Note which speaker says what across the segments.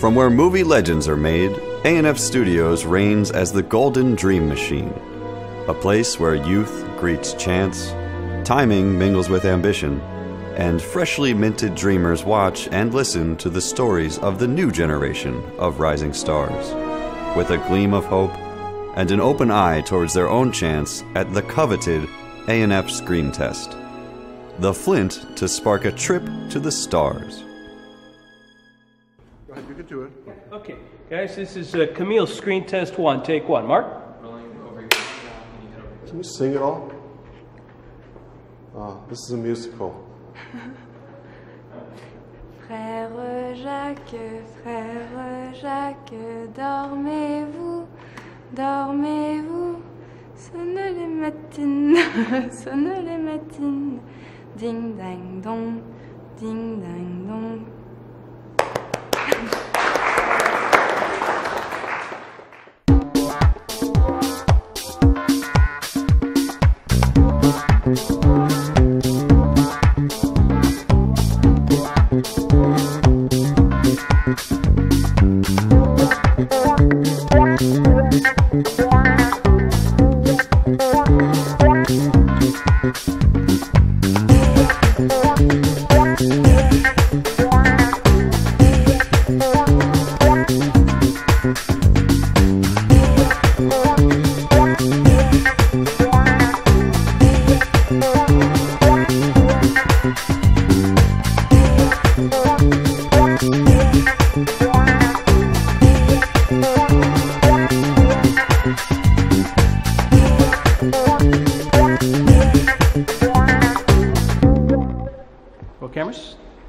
Speaker 1: From where movie legends are made, A&F Studios reigns as the Golden Dream Machine, a place where youth greets chance, timing mingles with ambition, and freshly minted dreamers watch and listen to the stories of the new generation of rising stars, with a gleam of hope and an open eye towards their own chance at the coveted A&F Screen Test, the flint to spark a trip to the stars.
Speaker 2: Go ahead, you can do it.
Speaker 3: Okay, guys, this is uh, Camille screen test one, take one. Mark?
Speaker 2: Can you sing it all? Ah, this is a musical.
Speaker 4: Frère Jacques, frère Jacques, dormez-vous, dormez-vous. Sonne les matines, sonne les matines. Ding dang dong, ding dang dong.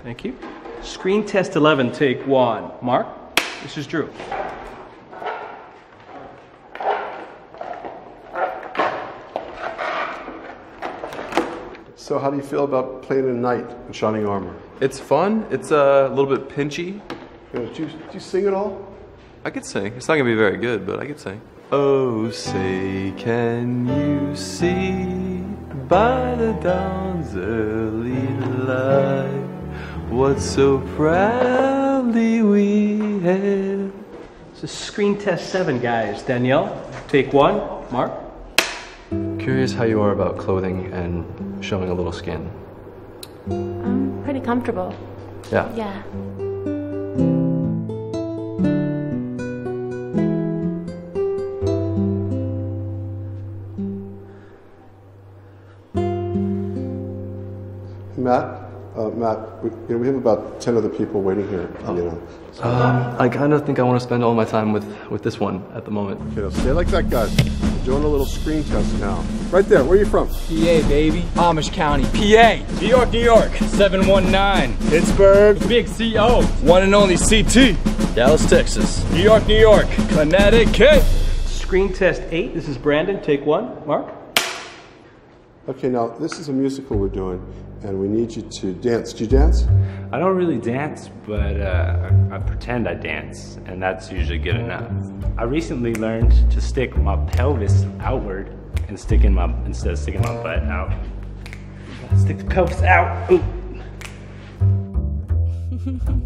Speaker 3: Thank you. Screen test 11, take one. Mark? This is Drew.
Speaker 2: So, how do you feel about playing a knight in shining armor?
Speaker 5: It's fun. It's a little bit pinchy.
Speaker 2: You know, do, you, do you sing at all?
Speaker 5: I could sing. It's not gonna be very good, but I could sing. Oh, say, can you see by the dawn's early light what so proudly we hailed?
Speaker 3: This is screen test seven, guys. Danielle, take one. Mark?
Speaker 5: Curious how you are about clothing and showing a little skin.
Speaker 4: I'm pretty comfortable.
Speaker 5: Yeah.
Speaker 4: Yeah.
Speaker 2: Matt? Uh, Matt, we, you know, we have about 10 other people waiting here. You know.
Speaker 5: Um, I kind of think I want to spend all my time with, with this one at the moment.
Speaker 2: You know, stay like that, guys. We're doing a little screen test now. Right there, where are you from?
Speaker 6: PA, baby. Amish County, PA. New York, New York. 719. Pittsburgh. Big CO. One and only CT. Dallas, Texas. New York, New York. Connecticut.
Speaker 3: Screen test eight, this is Brandon, take one. Mark?
Speaker 2: Okay, now, this is a musical we're doing, and we need you to dance. Do you dance?
Speaker 7: I don't really dance, but uh, I, I pretend I dance, and that's usually good enough. I recently learned to stick my pelvis outward and stick in my instead of sticking my butt out. Stick the pelvis out.